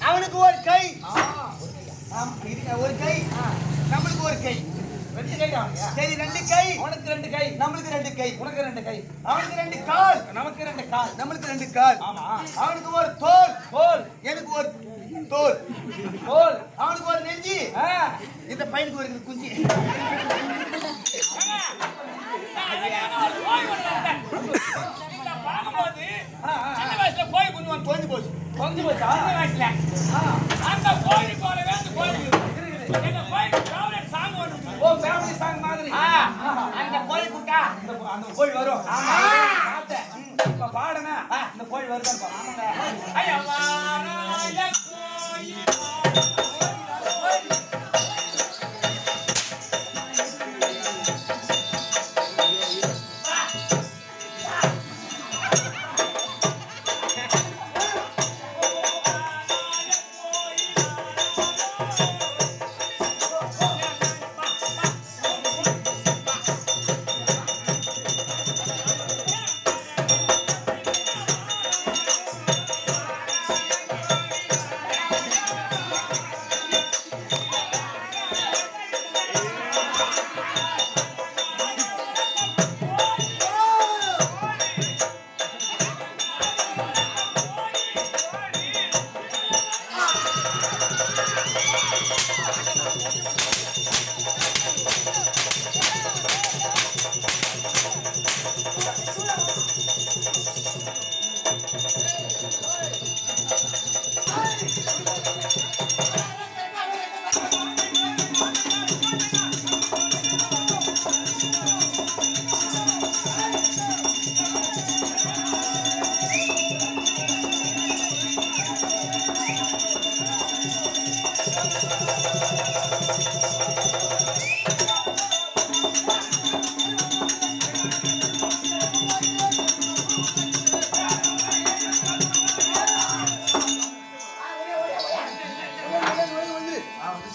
அவனுக்கு ஒரு கை. ஒரு கை. நம்மளுக்கு ஒரு கை. ரெண்டு கை சரி ரெண்டு கை. உனக்கு ரெண்டு கை. நம்மளுக்கு ரெண்டு கை. உனக்கு ரெண்டு கை. அவனுக்கு ரெண்டு கால். நமக்கு ரெண்டு கால். நம்மளுக்கு ரெண்டு கால். ஆமா. அவனுக்கு ஒரு தோல். கோல் எனக்கு ஒரு தோல். கோல் அவனுக்கு ஒரு நெஞ்சு. இந்த பையனுக்கு ஒரு குஞ்சு. ஆ. சின்ன வயசுல கோழி குஞ்சு வந்து தோஞ்சு போச்சு. கொஞ்சு போச்சா? சின்ன வயசுல. அந்த கோழி போலவே அந்த கோழி எங்க கோழி ஃபேவரட் சாங் ஒன்று ஓ ஃபேமிலி சாங் மாதிரி. அந்த கோழி குட்டா அந்த கோழி வரும். இப்ப இந்த கோழி வருதான் ஆமாங்க ஐயா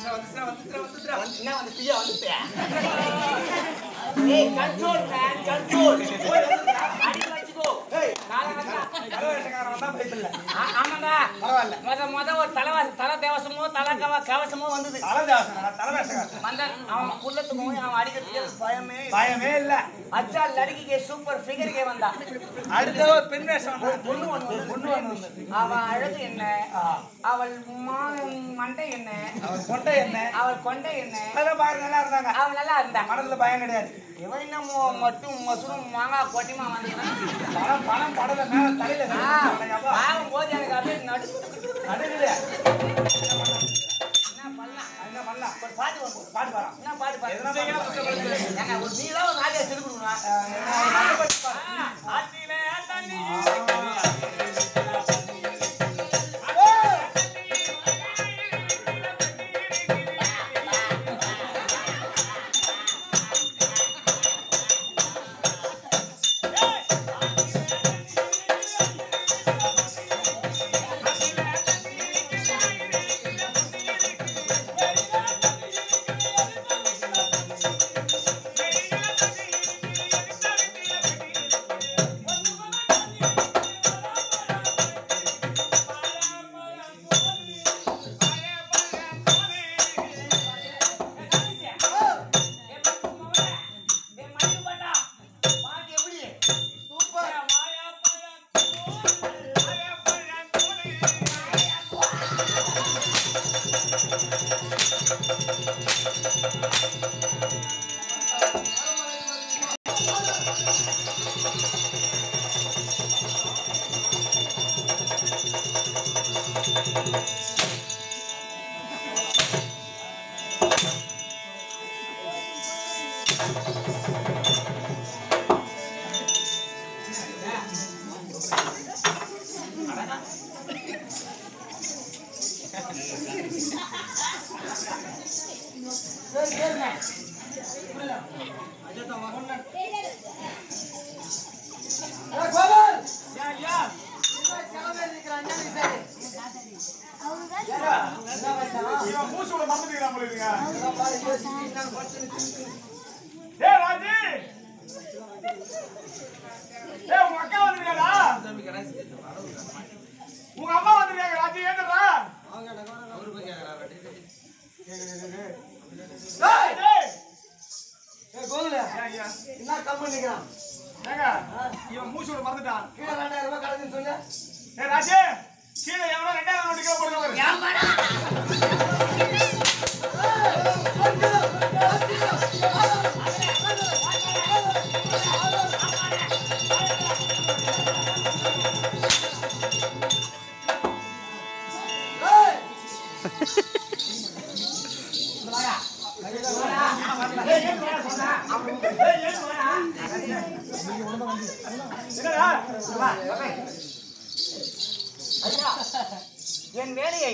என்ன வந்து பியா வந்துட்டேன் ஏய் கண்ட்ரோல் மேன் கண்ட்ரோல் ஒரு தலை தலை தேவசமோ தலை கவ கவசமோ வந்தது. அவன் குள்ளத்துக்கு போய் அவன் அடிக்கிறதுக்கு பயமே பயமே இல்ல. அச்சா லடுக்கிக்கு சூப்பர் ஃபிகருக்கே வந்தா. அடுத்த ஒரு பெண் வேஷம். பொண்ணு பொண்ணு வந்தது. அவள் அழகு என்ன? அவள் மண்டை என்ன? அவன் கொண்டை என்ன? அவள் கொண்டை என்ன? பாரு நல்லா இருந்தாங்க. அவள் நல்லா இருந்தா. மனதுல பயம் கிடையாது. இவன் என்ன மட்டும் மசுரும் மாங்காய் கொட்டிமா வந்துக்கிறான் பணம் பணம். படல மேல தலையில கட்டிட்டாங்க. பார்க்கும்போது எனக்கு அப்படியே நடு நடுவுல என்ன பண்ணலாம்? என்ன பண்ணலாம்? ஒரு பாட்டு பாட்டு பாடம் என்ன பாட்டு பாடு. ஒரு நீதான் ஒரு ராஜா திருக்குறா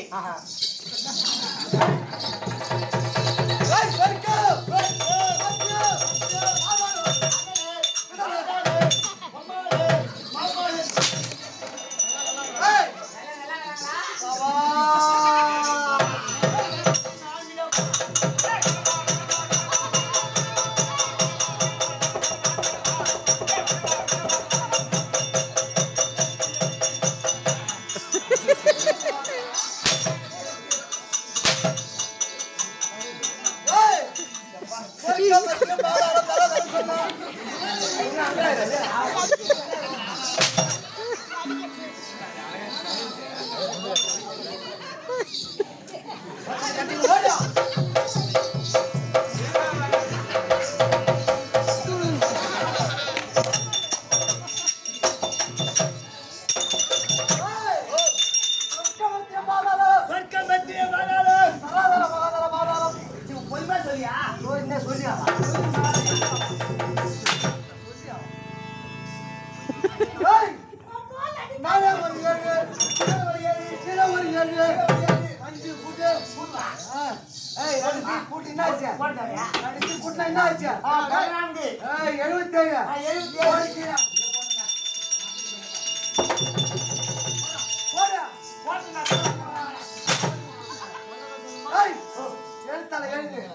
啊哈。என் வேலையை எழுத்தால எழுது நான் நல்லதை சொல்லுமா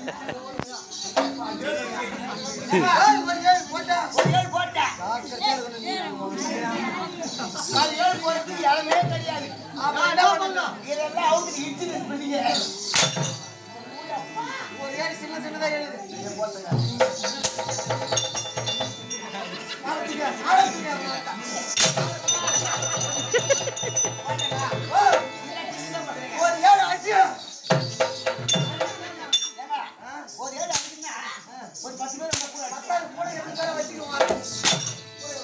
ஒரு பத்து பேர் வந்தா கூட பத்தாவது கூட ரெண்டு பேரை வச்சுக்குவாங்க?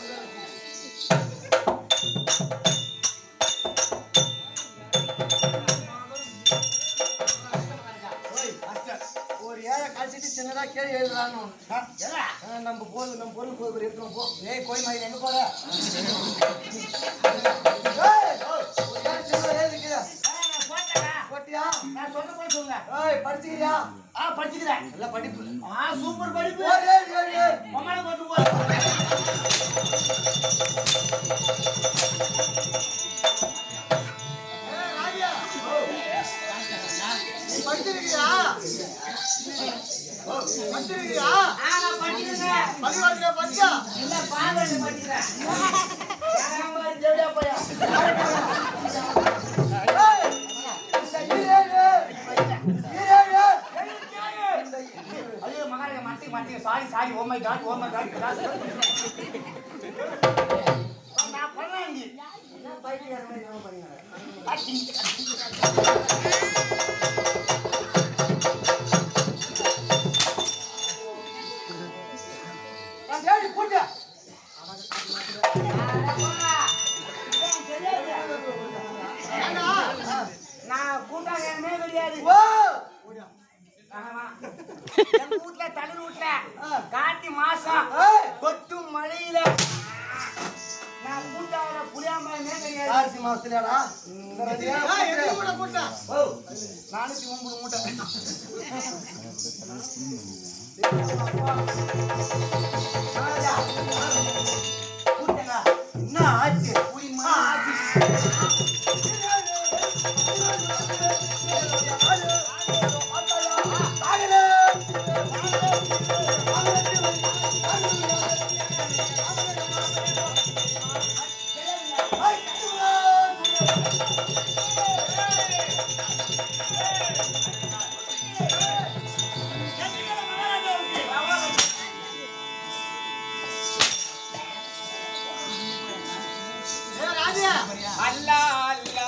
சின்னதா கேள்வி எழுதுறான்னு ஒன்று நம்ம போது நம்ம பொருள் போய் இருக்கிறோம் போ. ஏய் கோய் மாதிரி எங்க போற? படிச்சுக்கிறியா? படிச்சுக்கிறேன். நல்லா படிப்பு. சூப்பர் படிப்பு. மம்மளை கொண்டு போ படிச்சிருக்கியா? படிச்சிருக்கியா? படிக்கிறேன். படிச்சா? இல்ல பாங்க படிக்கிறேன். Sorry sorry oh my God oh my God class நான் பண்ணாங்க என்ன பைத்தியாரம் பண்ணுங்க மாசத்துலடா நானூத்தி ஒன்பது மூட்டை. என்ன ஆச்சு? புரியுமா ஆச்சு. அல்லா அல்லா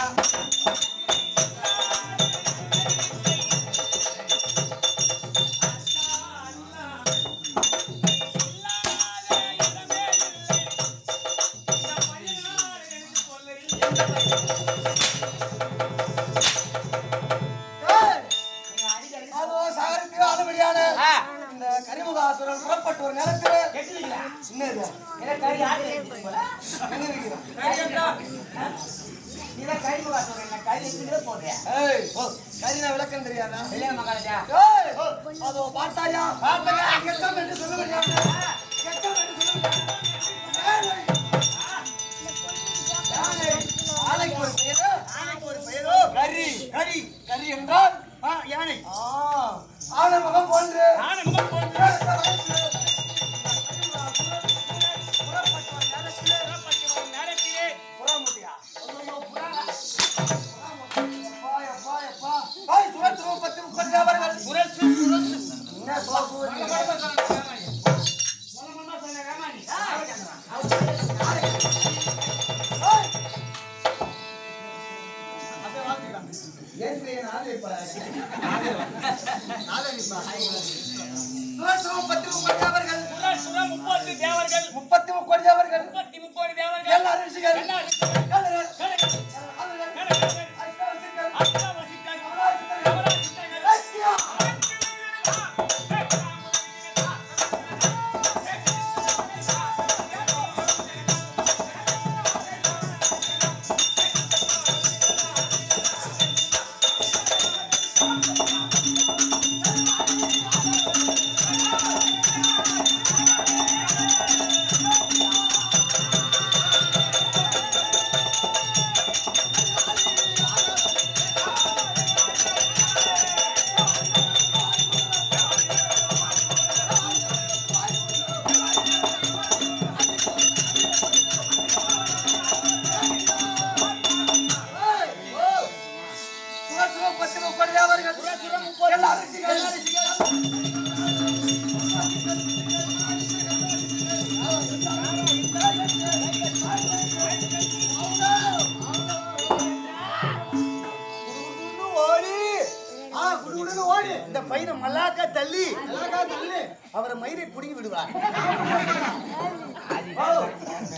இந்த பையனை மல்லாக்கா தள்ளி. மல்லாக்கா தள்ளி அவரை மயிரை புடுங்கி விடுவார்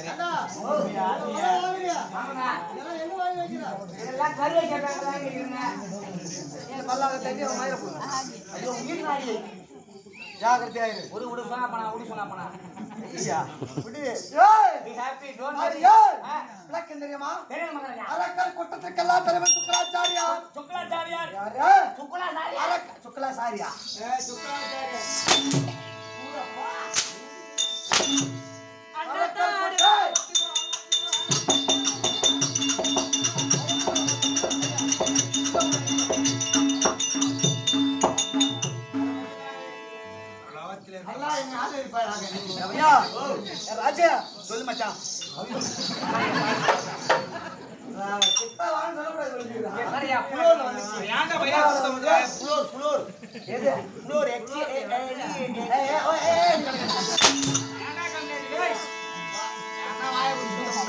என்ன வாங்கி வைக்கிறார் இரு. ஒரு உடு சொன்னா பண்ணா உடு சொன்னா பண்ணா ஐயா, விடு. ஏய், பி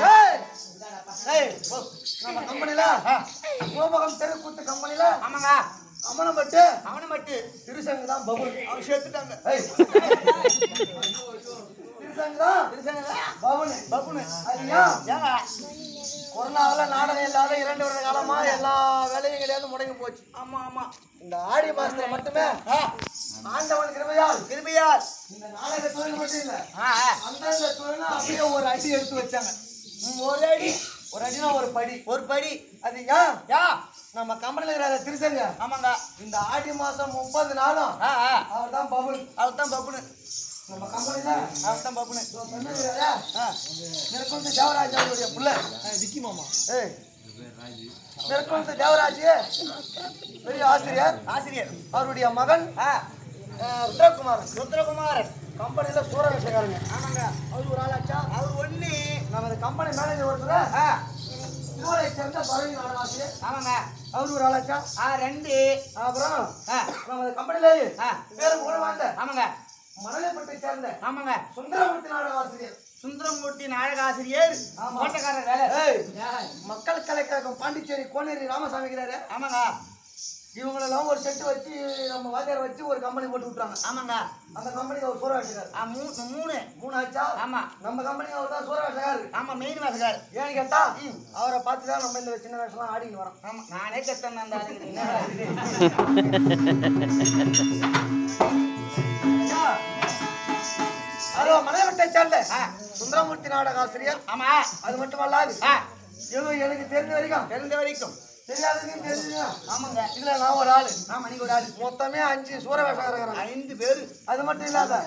ஏய், ஏய், போ. நம்ம கம்பெனில கோபகம் தெருக்கூத்து கம்பெனில ஆமாங்க அமனப்பட்டு அவனை மட்டும் திருசங்கு தான் பபுல் அவன் சேர்த்துட்டாங்க. திருசங்கு தான் பபுல் பபுல் ஐயா. ஏங்க கொரோனாவில் நாடகம் இல்லாத இரண்டு வருட காலமா எல்லா வேலையும் கிடையாது முடங்கி போச்சு. ஆமா ஆமா. இந்த ஆடி மாசத்துல மட்டுமே ஆண்டவன் கிருபையால் கிருபையால். இந்த நாடக தொழில் மட்டும் இல்ல அந்தந்த தொழிலும் அப்படியே ஒரு அடி எடுத்து வச்சாங்க. ஒரு அடி. ஒரு அடினா ஒரு படி. ஒரு படி. அது ஏன் யா. நம்ம கம்பெனில இருக்கிற திருசங்க. ஆமாங்க. இந்த ஆடி மாசம் முப்பது நாளும் அவர் தான் பபுல் அவர் தான் பபுனு. நம்ம கம்பெனில அவர் தான் பபுனு. நெற்குந்து தேவராஜ் அவருடைய புள்ள. விக்கி மாமா. ஏய். நெற்குந்து தேவராஜ். பெரிய ஆசிரியர். ஆசிரியர். அவருடைய மகன் ருத்ரகுமார். ருத்ரகுமார் கம்பெனில சூரவேஷக்காரங்க ஆமாங்க. அவர் ஒரு ஆளாச்சா? அவர் ஒண்ணு. நமது கம்பெனி மேனேஜர் ஒருத்தர் ஊரை சேர்ந்த பரவி நாடாசிரியர் ஆமாங்க. அவர் ஒரு ஆளாச்சா? ஆ ரெண்டு. அப்புறம் ஆ. நமது கம்பெனில. பேரு புகழ் வாழ்ந்த ஆமாங்க. மணலைப்பட்டை சேர்ந்த ஆமாங்க. சுந்தரமூர்த்தி நாடக ஆசிரியர் சுந்தரமூர்த்தி நாடகாசிரியர். கோட்டக்காரர் வேலை மக்கள் கலைக்கழகம் பாண்டிச்சேரி கோனேரி ராமசாமி ஆமாங்க. இவங்களெல்லாம் ஒரு செட்டு வச்சு நம்ம வாத்தியார் வச்சு ஒரு கம்பெனி போட்டு விட்டாங்க ஆமாங்க. அந்த கம்பெனிக்கு அவர் சூறாவளிக்கார் ஆ, மூ- மூணு. மூணு ஆச்சா? ஆமா. நம்ம கம்பெனிக்கு அவர் தான் சூறாவளிக்கார் ஆமா மெயின் வாசகார். ஏன்னு கேட்டா அவரை பார்த்து தான் நம்ம இந்த சின்ன வேஷம்லாம் ஆடின்னு வரோம். ஆமா நானே கத்தன் அந்த மலைவட்டை சேர்ந்த ஆ. சுந்தரமூர்த்தி நாடக ஆசிரியர் ஆமா. அது மட்டுமல்லாது ஆ. இவங்க எனக்கு தெரிஞ்ச வரைக்கும் தெரிஞ்ச வரைக்கும். தெரியாதவங்க தெரிஞ்சுங்க ஆமாங்க. இதுல நான் ஒரு ஆளு. ஆமா நீங்க ஒரு ஆளு. மொத்தமே அஞ்சு சூரவேஷம் இருக்கிறாங்க ஐந்து பேரு. அது மட்டும் இல்லாத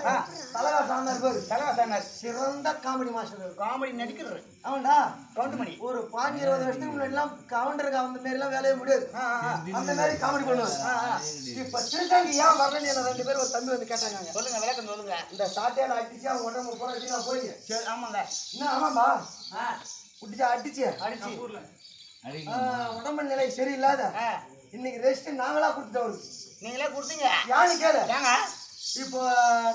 தலைவாசம் ஆனார் பேரு. தலைவாசனர் சிறந்த காமெடி மாஸ்டர் காமெடி நடிக்கிறாரு அவன்டா? கவுண்ட் மணி ஒரு பாஞ்சு இருபது வருஷத்துக்கு முன்னாடி எல்லாம் கவுண்டருக்கு அந்த மாதிரி எல்லாம் வேலையே முடியாது. அந்த மாதிரி காமெடி பண்ணுவாங்க இப்ப திருச்சாங்கி ஏன் வரலன்னு என்ன ரெண்டு பேரும் ஒரு தம்பி வந்து கேட்டாங்க. சொல்லுங்க விளக்கம் சொல்லுங்க. இந்த சாட்டையால அடிச்சு அவங்க உடம்பு நான் போய். சரி ஆமாங்க. என்ன ஆமாம்பா? ஆ. குடிச்சு அடிச்சு அடிச்சு. ஆ, உடம்பு நிலை சரியில்லாத இன்னைக்கு ரெஸ்ட் நாங்களா கொடுத்துட்டோம் நீங்களே கொடுத்தீங்க? யானு கேளு? ஏங்க? இப்போ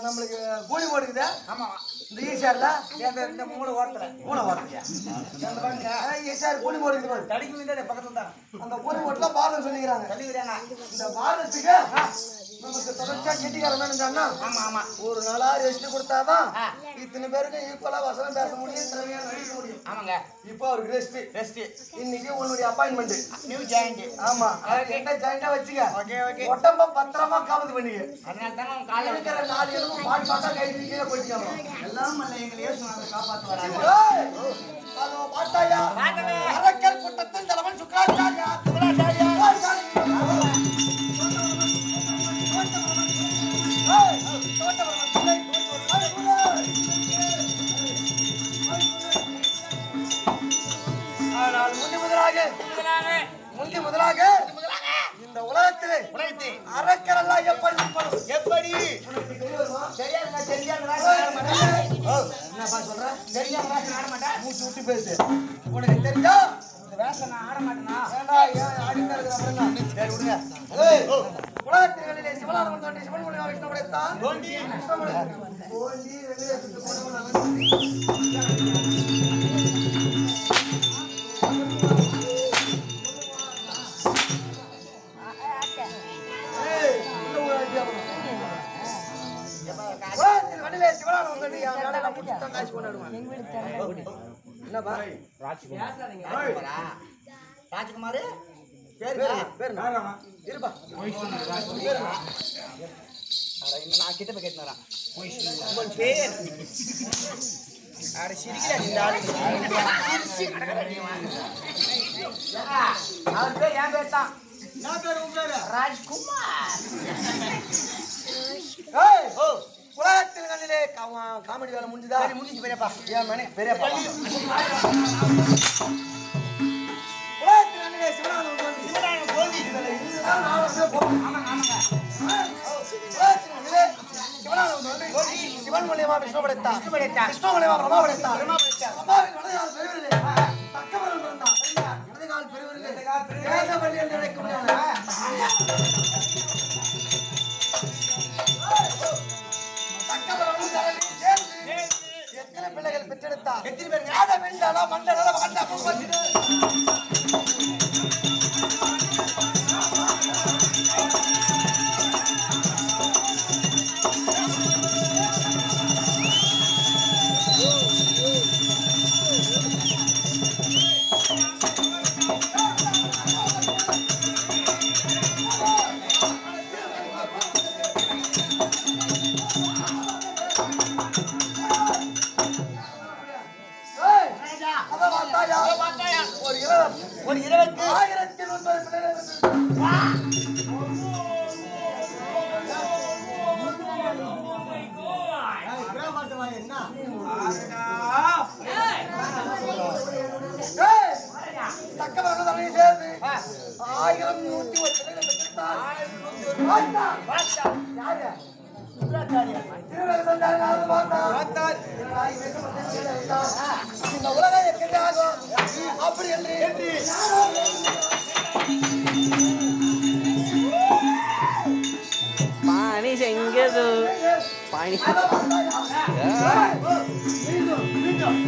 நம்மளுக்கு கூலி போடுக்குதா ஆமா. இந்த ஈசிஆர்ல இந்த இந்த மூணு ஓரத்துல. மூணை ஓடுறியா ஈசிஆர் கூலி போடுக்குது பாரு. தடிக்கு விழுந்தது பக்கத்துல தான். அந்த கூலி போட்டுல பாரதம் சொல்லிக்கிறாங்க. தள்ளிக்கிறாங்க இந்த பாரதத்துக்கு நமக்கு தொடர்ச்சியா கெட்டிக்காரன் வேணும்னா ஆமா ஆமா. ஒரு நாளா ரெஸ்ட் கொடுத்தாதான். இத்தனை பேருக்கு ஈக்குவலா வசனம் பேச முடியும் திறமையா நடிக்க முடியும். ஆமாங்க. இப்போ அவருக்கு ரெஸ்ட் ரெஸ்ட் இன்னைக்கு உன்னுடைய அப்பாயின்மெண்ட் நியூ ஜாயிண்ட் ஆமா. என்ன ஜாயிண்டா வச்சுக்க? ஓகே ஓகே உடம்ப பத்திரமா காப்பது பண்ணிக்க. அதனால தானே இருக்கிற நாலு எலும்பும் பாட்டு பாட்டா கை கீழே போயிட்டு எல்லாம் எங்களை. அரக்கர் கூட்டத்தில் தலைவன் சுக்கராச்சாரியா சுக்கராச்சாரியா உலகத்திலே உலகத்தை அரக்கரெல்லாம் எப்படி? எப்படி தெரியுமா? தெரியாதுங்க தெரியாதுங்க என்னப்பா சொல்ற? தெரியாத வேஷம் ஆட மாட்டேன். மூச்சு விட்டு பேசு. உனக்கு தெரிஞ்சா? இந்த வேஷம் நான் ஆட மாட்டேனா? ஏண்டா ஏன் ஆடிட்டு இருக்கிற அப்புறம் என்ன? சரி விடுங்க. ஏய், உலகத்திலே சிவனானவன் தோன்றி சிவன் மூலியமா விஷ்ணு படைத்தான். தோன்றி. விஷ்ணு மூலியமா. தோன்றி பொங்கல் என் மேல நான் புடிச்சு தான். காசு கொண்டாடுவேன் எங்க வீடு தரேன் ராஜ்குமார். ஏய் ஓ. உலகத்தில் கண்ணிலே காமெடி வேலை முடிஞ்சுதா? முடிஞ்சு பெரியப்பா. ஏன் மணி பெரியப்பா. உலகத்தில் கண்ணிலே இதுல சிவன் மூலியமா விஷ்ணு விஷ்ணு விஷ்ணு மூலியமா பிரம்மா பிரம்மா பிரம்மாவின் பெருவிரலே பிறந்தான் பெருவிரலே வேதவள்ளி என்று அழைக்கும் எத்தனை பிள்ளைகள் பெற்றெடுத்தார்? எத்தனை பேர்? ஞான வெண்டல மண்டல மண்ட ஒரு இரவுக்கு ஆயிரத்தி தலைவியும் சேர்ந்து ஆயிரம் நூத்தி ஒரு இந்த உலகம் எக்கின்றாகும் அப்படி என்று பாணி செங்கது பாணி மீண்டும் மீண்டும்